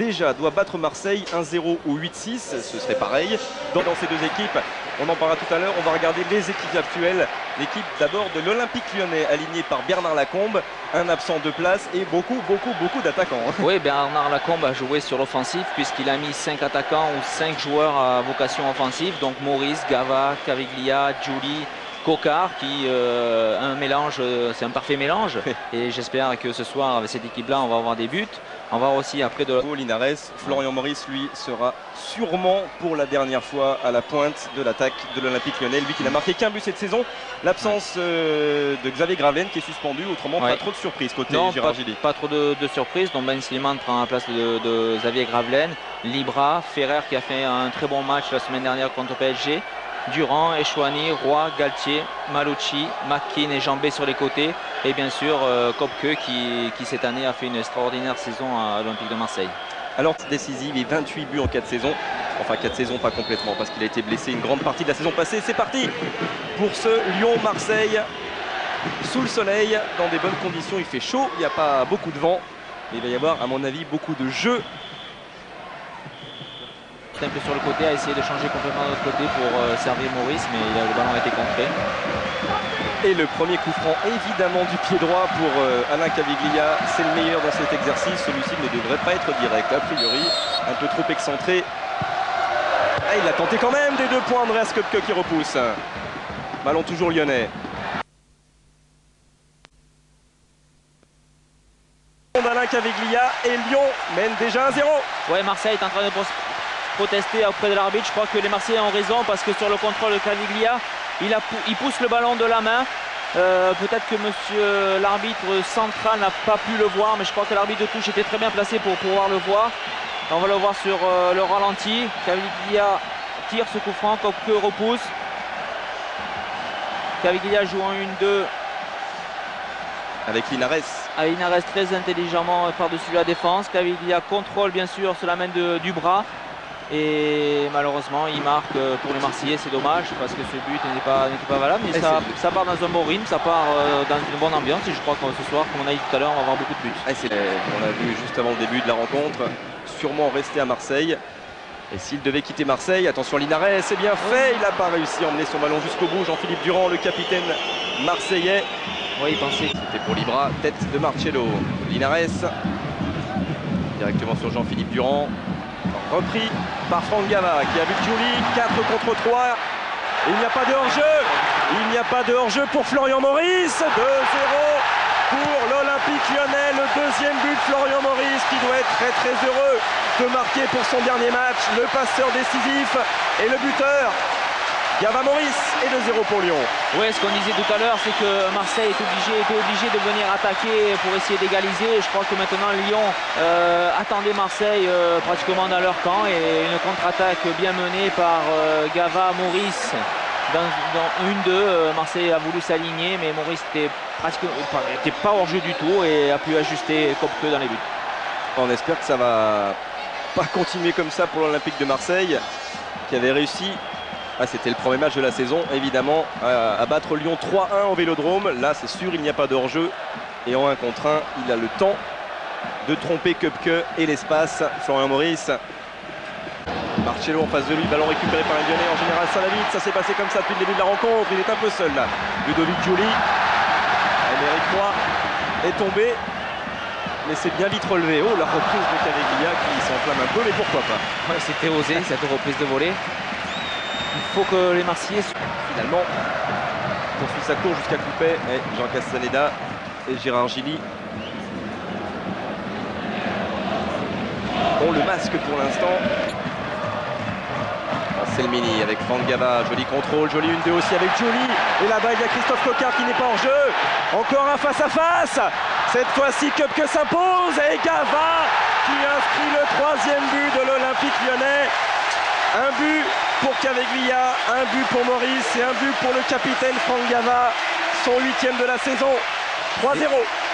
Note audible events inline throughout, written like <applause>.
déjà doit battre Marseille 1-0 ou 8-6, ce serait pareil. Dans, dans ces deux équipes, on en parlera tout à l'heure, on va regarder les équipes actuelles. L'équipe d'abord de l'Olympique lyonnais, alignée par Bernard Lacombe, un absent de place et beaucoup, beaucoup, beaucoup d'attaquants. <laughs> Oui, Bernard Lacombe a joué sur l'offensive puisqu'il a mis 5 attaquants ou 5 joueurs à vocation offensive. Donc Maurice, Gava, Caviglia, Julie, Cocard qui euh, un mélange, euh, c'est un parfait mélange. <laughs> Et j'espère que ce soir avec cette équipe-là, on va avoir des buts. On va voir aussi après de Linares, Florian Maurice, lui, sera sûrement pour la dernière fois à la pointe de l'attaque de l'Olympique lyonnais. Lui qui n'a marqué qu'un but cette saison. L'absence euh, de Xavier Gravelaine qui est suspendu. Autrement, pas trop de surprises côté non, Gérard pas, pas, trop de, de surprises. Donc Ben Slimane prend la place de, de Xavier Gravelaine. Libra, Ferrer qui a fait un très bon match la semaine dernière contre PSG. Durand, Echouani, Roy, Galtier, Malucci, Makin et Jambé sur les côtés. Et bien sûr, euh, Kopke qui, qui, cette année a fait une extraordinaire saison à l'Olympique de Marseille. Alors décisive et 28 buts en 4 saisons. Enfin 4 saisons pas complètement parce qu'il a été blessé une grande partie de la saison passée. C'est parti pour ce Lyon-Marseille sous le soleil, dans des bonnes conditions. Il fait chaud, il n'y a pas beaucoup de vent. Mais il va y avoir à mon avis beaucoup de jeux un peu sur le côté, a essayé de changer complètement de l'autre côté pour euh, servir Maurice, mais il a, le ballon a été contré. Et le premier coup franc, évidemment, du pied droit pour euh, Alain Caviglia. C'est le meilleur dans cet exercice. Celui-ci ne devrait pas être direct, a priori. Un peu trop excentré. Ah, il a tenté quand même des deux points, Andreas Köpke qui repousse. Ballon toujours lyonnais. Alain Caviglia et Lyon mène déjà 1-0. Ouais, Marseille est en train de protester auprès de l'arbitre. Je crois que les Marseillais ont raison parce que sur le contrôle de Caviglia, il, a, il pousse le ballon de la main. Euh, Peut-être que monsieur l'arbitre central n'a pas pu le voir, mais je crois que l'arbitre de touche était très bien placé pour pouvoir le voir. On va le voir sur euh, le ralenti. Caviglia tire ce coup franc, que repousse. Caviglia joue en 1-2. Avec Linares. Avec Linares très intelligemment par-dessus la défense. Caviglia contrôle bien sûr sur la main de, du bras. Et malheureusement, il marque euh, pour les Marseillais, c'est dommage parce que ce but n'était pas, pas, valable. Mais ça, ça, part dans un bon rythme, ça part euh, dans une bonne ambiance. Et je crois que ce soir, comme on a dit tout à l'heure, on va avoir beaucoup de buts. Et on l'a vu juste avant le début de la rencontre, sûrement rester à Marseille. Et s'il devait quitter Marseille, attention Linares, c'est bien fait, il n'a pas réussi à emmener son ballon jusqu'au bout. Jean-Philippe Durand, le capitaine marseillais. Oui, il pensait. C'était pour Libra, tête de Marcello. Linares, directement sur Jean-Philippe Durand repris par Franck Gava qui a vu Julie 4 contre 3 il n'y a pas de hors-jeu. Il n'y a pas de hors-jeu pour Florian Maurice. 2-0 pour l'Olympique lyonnais. Le deuxième but Florian Maurice qui doit être très très heureux de marquer pour son dernier match. Le passeur décisif et le buteur Gava Maurice et 2-0 pour Lyon. Oui, ce qu'on disait tout à l'heure, c'est que Marseille est obligé, était obligé de venir attaquer pour essayer d'égaliser. Je crois que maintenant Lyon euh, attendait Marseille euh, pratiquement dans leur camp et une contre-attaque bien menée par euh, Gava Maurice. Dans, dans une 2 euh, Marseille a voulu s'aligner, mais Maurice n'était pas hors jeu du tout et a pu ajuster comme que dans les buts. On espère que ça va pas continuer comme ça pour l'Olympique de Marseille, qui avait réussi ah, C'était le premier match de la saison, évidemment, à, battre Lyon 3-1 au Vélodrome. Là, c'est sûr, il n'y a pas d'hors-jeu. Et en 1 contre 1, il a le temps de tromper Köpke et l'espace. Florian Maurice. Marcello en face de lui, ballon récupéré par un Lyonnais en général Salavit. Ça s'est passé comme ça depuis le début de la rencontre. Il est un peu seul là. Ludovic Giuli. Émeric Roy est tombé. Mais c'est bien vite relevé. Oh, la reprise de Caviglia qui s'enflamme un peu, mais pourquoi pas C'était osé cette reprise de volée. Faut que les Marseillais finalement poursuivent sa course jusqu'à Coupet. Jean Castaneda et Gérard Gilly ont le masque pour l'instant. Selmini avec Franck Gava, joli contrôle, joli une 2 aussi avec Jolie. Et là-bas il y a Christophe Cocard qui n'est pas en jeu. Encore un face à face. Cette fois-ci que s'impose et Gava qui inscrit le troisième but de l'Olympique lyonnais. Un but pour Caveglia, un but pour Maurice et un but pour le capitaine Franck Gava, son huitième de la saison. 3-0.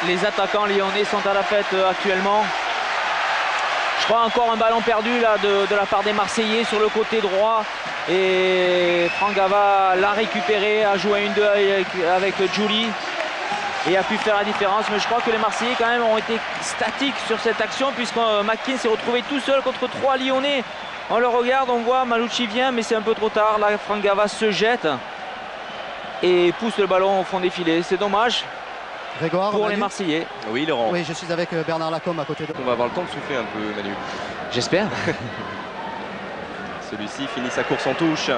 Les attaquants lyonnais sont à la fête euh, actuellement. Je crois encore un ballon perdu de, la part des Marseillais sur le côté droit. Et Franck Gava l'a récupéré, a joué une 2 avec, avec Julie. et a pu faire la différence. Mais je crois que les Marseillais quand même ont été statiques sur cette action puisque euh, McKean s'est retrouvé tout seul contre trois Lyonnais. On le regarde, on voit Malucci vient mais c'est un peu trop tard. Là Frangava se jette et pousse le ballon au fond des filets. C'est dommage. Grégoire, pour Manu les Marseillais. Oui, Laurent. Oui, je suis avec euh, Bernard Lacombe à côté de. On va avoir le temps de souffler un peu, Manu. J'espère. <laughs> Celui-ci finit sa course en touche.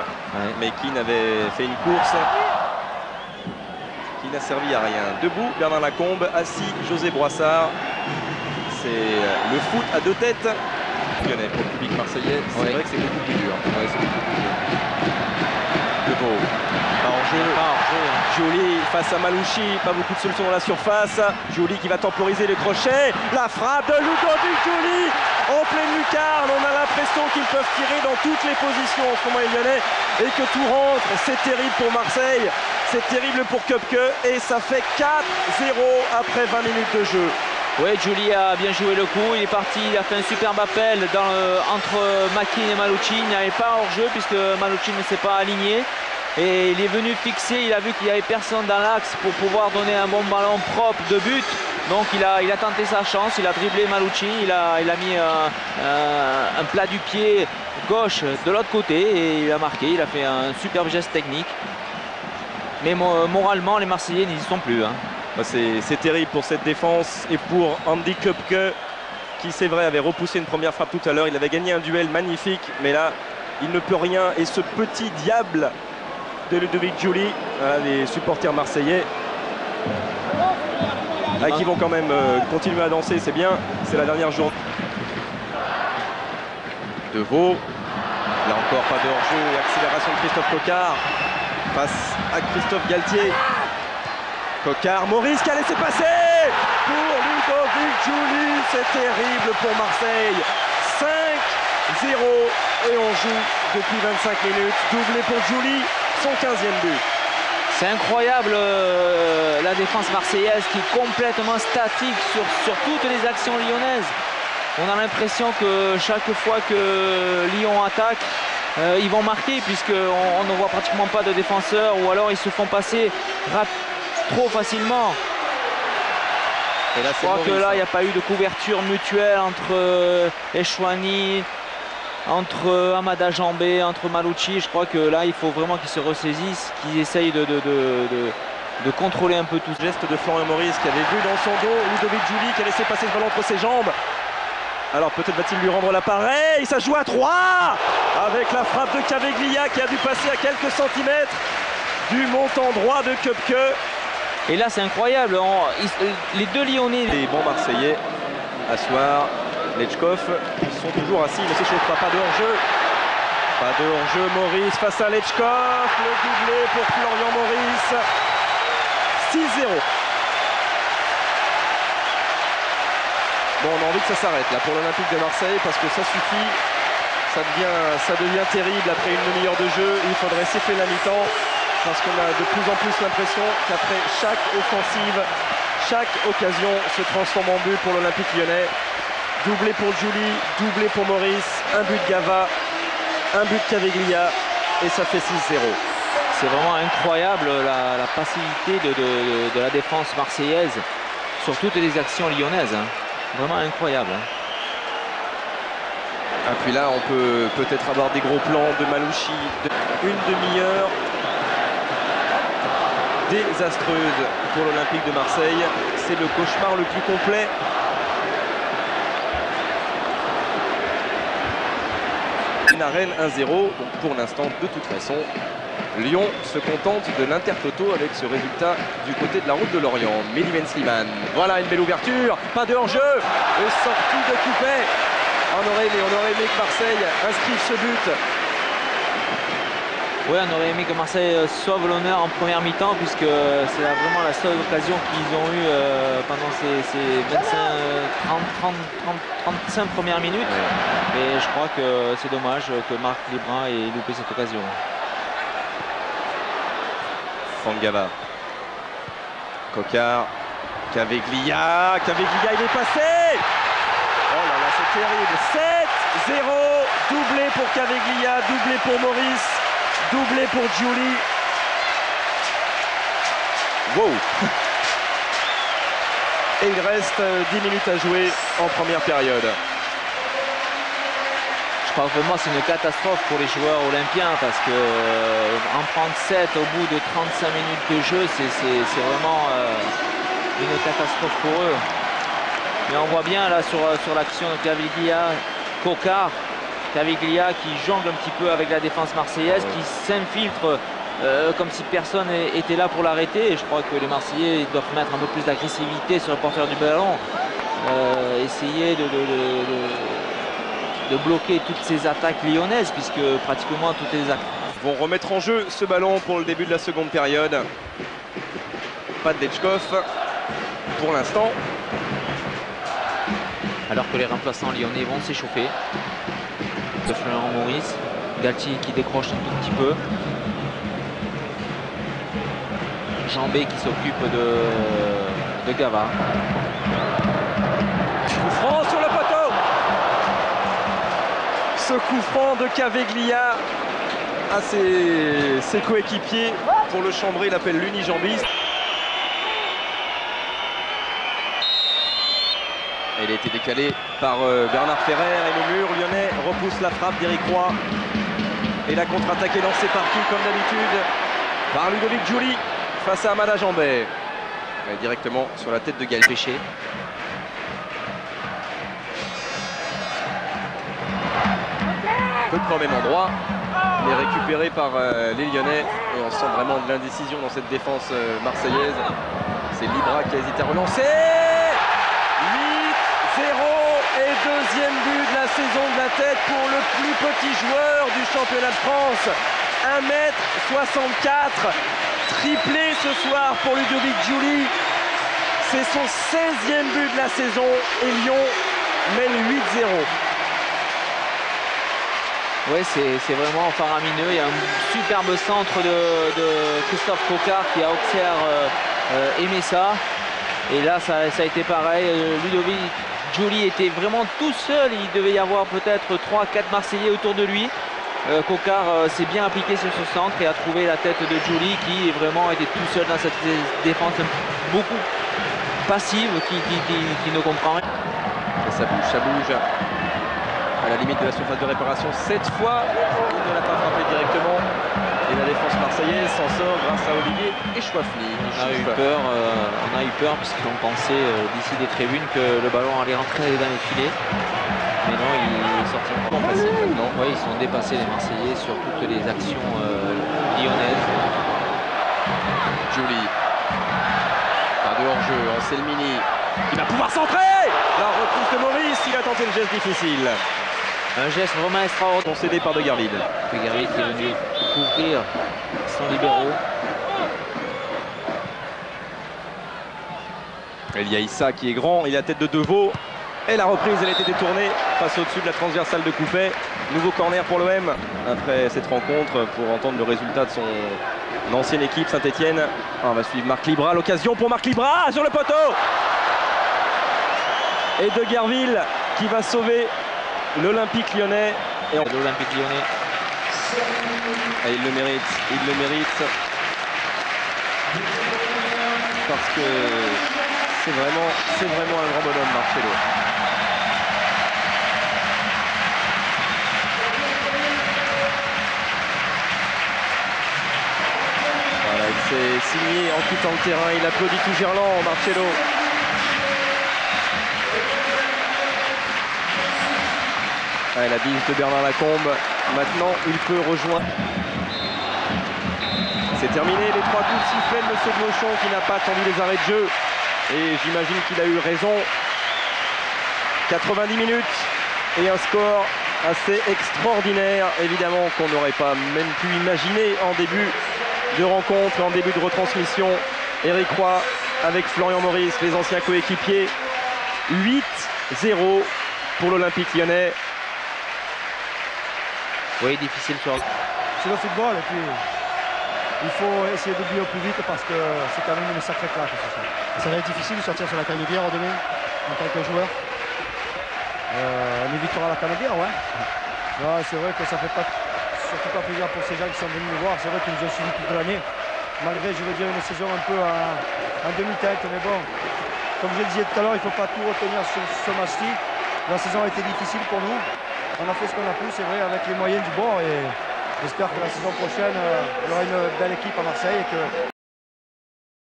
Mais qui n'avait fait une course qui n'a servi à rien. Debout, Bernard Lacombe. Assis, José Broissard. C'est euh, le foot à deux têtes. Lyonnais pour le public marseillais. C'est Ouais. vrai que c'est beaucoup plus dur. Ouais, c'est beaucoup plus dur. Debout. Pas en jeu. Pas jeu, hein. Jolie face à Malouchi, pas beaucoup de solutions dans la surface. Jolie qui va temporiser le crochet. La frappe de Ludovic Jolie en pleine lucarne. On a l'impression qu'ils peuvent tirer dans toutes les positions en ce moment les Lyonnais et que tout rentre. C'est terrible pour Marseille. C'est terrible pour Köpke et ça fait 4-0 après 20 minutes de jeu. Oui, Julie a bien joué le coup. Il est parti, il a fait un superbe appel entre Makin et Malucci. Il n'y avait pas hors jeu puisque Malucci ne s'est pas aligné. Et il est venu fixer, il a vu qu'il n'y avait personne dans l'axe pour pouvoir donner un bon ballon propre de but. Donc il a, tenté sa chance, il a dribblé Malucci, il a, mis un, un- un plat du pied gauche de l'autre côté et il a marqué, il a fait un superbe geste technique. Mais mo- moralement, les Marseillais n'y sont plus. hein. Bah, C'est terrible pour cette défense et pour Andy Köpke qui c'est vrai avait repoussé une première frappe tout à l'heure. Il avait gagné un duel magnifique mais là il ne peut rien et ce petit diable de Ludovic Giuli, les supporters marseillais ah, qui vont quand même euh, continuer à danser, c'est bien, c'est la dernière journée. De Vaux, là encore pas de hors-jeu accélération de Christophe Cocard face à Christophe Galtier. Cocard, Maurice qui a laissé passer pour Ludovic Giuli, c'est terrible pour Marseille. 5-0 et on joue depuis 25 minutes. Doublé pour Giuli, son 15e but. C'est incroyable euh, la défense marseillaise qui est complètement statique sur, toutes les actions lyonnaises. On a l'impression que chaque fois que Lyon attaque, euh, ils vont marquer puisqu'on on ne voit pratiquement pas de défenseurs ou alors ils se font passer rap- trop facilement. Et là, Je crois que là, hein. il n'y a pas eu de couverture mutuelle entre Echouani, entre euh, Amada Jambé, entre Malucci. Je crois que là, il faut vraiment qu'ils se ressaisissent, qu'ils essayent de, de- de- de- de contrôler un peu tout ça. Geste de Florian Maurice qui avait vu dans son dos Ludovic Giuli qui a laissé passer ce ballon entre ses jambes. Alors peut-être va-t-il lui rendre l'appareil Ça joue à 3 avec la frappe de Caveglia qui a dû passer à quelques centimètres du montant droit de Köpke. Et là, c'est incroyable. les deux Lyonnais, Les bons Marseillais, Assoir, Lechkov, ils sont toujours assis, ne s'échauffent pas, pas de hors-jeu. Pas de hors-jeu, Maurice face à Lechkov, le doublé pour Florian Maurice. 6-0. Bon, on a envie que ça s'arrête là pour l'Olympique de Marseille parce que ça suffit. Ça devient, ça devient terrible après une demi-heure de jeu. Il faudrait siffler la mi-temps parce qu'on a de plus en plus l'impression qu'après chaque offensive, chaque occasion se transforme en but pour l'Olympique lyonnais. Doublé pour Julie, doublé pour Maurice, un but de Gava, un but de Caveglia et ça fait 6-0. c'est vraiment incroyable la, la passivité de, de- de la défense marseillaise sur toutes les actions lyonnaises. hein. Vraiment incroyable. hein. Et puis là, on peut peut-être avoir des gros plans de Malouchi. Une demi-heure désastreuse pour l'Olympique de Marseille. C'est le cauchemar le plus complet. Une arène 1-0. Donc pour l'instant, de toute façon, Lyon se contente de l'Intertoto avec ce résultat du côté de la route de Lorient. Mehdi Sliman. Voilà une belle ouverture. Pas de hors-jeu. Et sortie de Coupet. On on aurait aimé que Marseille inscrive ce but. Oui, on aurait aimé que Marseille euh, sauve l'honneur en première mi-temps puisque c'est la- vraiment la seule occasion qu'ils ont eue euh, pendant ces, ces 25, euh, 30, 30, 30, 35 premières minutes. Et je crois que c'est dommage que Marc Lebrun ait loupé cette occasion. Fangava. Cocard. Caveglia. Caveglia, il est passé. Oh là là, c'est terrible. 7-0. Doublé pour Caveglia, doublé pour Maurice, doublé pour Giuli. Wow. <laughs> Et il reste 10 minutes à jouer en première période. Je vraiment que c'est une catastrophe pour les joueurs olympiens parce que euh, en prendre 7 au bout de 35 minutes de jeu, c'est vraiment euh, une catastrophe pour eux. Mais on voit bien là sur, sur l'action de Caviglia, Coca, Caviglia qui jongle un petit peu avec la défense marseillaise, qui s'infiltre euh, comme si personne était là pour l'arrêter. Et je crois que les Marseillais doivent mettre un peu plus d'agressivité sur le porteur du ballon, euh, essayer de, de, bloquer toutes ces attaques lyonnaises, puisque pratiquement toutes les attaques vont remettre en jeu ce ballon pour le début de la seconde période. Pas de Dechkov pour l'instant. Alors que les remplaçants lyonnais vont s'échauffer. De Florent Maurice, Galtier qui décroche un tout petit peu. Jambé qui s'occupe de, de Gava. Coup franc sur le poteau Ce coup franc de Caveglia à ses, coéquipiers pour le chambrer, il appelle l'unijambiste. Il a été décalé par euh, Bernard Ferrer et le mur lyonnais repousse la frappe d'Eric Roy. Et la contre-attaque est lancée par qui comme d'habitude Par Ludovic Giuli face à Amada Jambet. Directement sur la tête de Gaël Péché. Peu de même endroit, mais récupéré par euh, les Lyonnais. Et on sent vraiment de l'indécision dans cette défense euh, marseillaise. C'est Libra qui a hésité à relancer. 8-0 et deuxième but de la saison de la tête pour le plus petit joueur du championnat de France. 1m64 triplé ce soir pour Ludovic Giuli. C'est son 16e but de la saison et Lyon mène 8-0. Oui, c'est vraiment faramineux. Il y a un superbe centre de, Christophe Cocard qui a observé aimé ça. Et là, ça, a été pareil. Euh, Ludovic Giuli était vraiment tout seul. Il devait y avoir peut-être 3-4 Marseillais autour de lui. Euh, euh, s'est bien appliqué sur ce centre et a trouvé la tête de Julie qui vraiment était tout seul dans cette défense beaucoup passive qui, ne comprend rien. ça bouge, ça bouge. À la limite de la surface de réparation, cette fois, il ne l'a pas frappé directement. Et la défense marseillaise s'en sort grâce à Olivier et Chouafli. On a eu peur, euh, on a eu peur puisqu'on pensait d'ici des tribunes que le ballon allait rentrer dans les filets. Mais non, il est sorti vraiment facile maintenant. Oui, ils sont dépassés les Marseillais sur toutes les actions euh, lyonnaises. Julie. Pas de hors-jeu, Anselmini. Il va pouvoir centrer La reprise de Maurice, il a tenté le geste difficile. Un geste vraiment extraordinaire. Concédé par De Garvide. De Garvide qui est venu couvrir son libéraux. Il y a Issa qui est grand, il a la tête de Deveau. Et la reprise, elle a été détournée, passe au-dessus de la transversale de Coupet. Nouveau corner pour l'OM après cette rencontre pour entendre le résultat de son ancienne équipe Saint-Etienne. Ah, on va suivre Marc Libra, l'occasion pour Marc Libra sur le poteau Et De Guerville qui va sauver l'Olympique lyonnais. Et L'Olympique lyonnais. Et il le mérite, il le mérite. Parce que c'est vraiment, c'est vraiment un grand bonhomme Marcelo. C'est signé en quittant le terrain. Il applaudit tout Gerland, Marcelo. La bise de Bernard Lacombe. Maintenant, il peut rejoindre. C'est terminé, les trois coups de sifflet de M. Blochon qui n'a pas attendu les arrêts de jeu. Et j'imagine qu'il a eu raison. 90 minutes et un score assez extraordinaire, évidemment qu'on n'aurait pas même pu imaginer en début de rencontre en début de retransmission. Eric Roy avec Florian Maurice, les anciens coéquipiers. 8-0 pour l'Olympique lyonnais. Oui, difficile sur C'est le football et puis il faut essayer d'oublier au plus vite parce que c'est quand même une sacrée claque. Ça va être difficile de sortir sur la canebière demain en tant que joueur. Euh, une victoire à la canebière, ouais. ouais c'est vrai que ça fait pas surtout pas plaisir pour ces gens qui sont venus nous voir. C'est vrai qu'ils nous ont suivis toute l'année. Malgré, je veux dire, une saison un peu en, demi-tête, mais bon, comme je le disais tout à l'heure, il ne faut pas tout retenir sur ce match-ci. La saison a été difficile pour nous. On a fait ce qu'on a pu, c'est vrai, avec les moyens du bord. Et j'espère que la saison prochaine, euh, il y aura une belle équipe à Marseille et que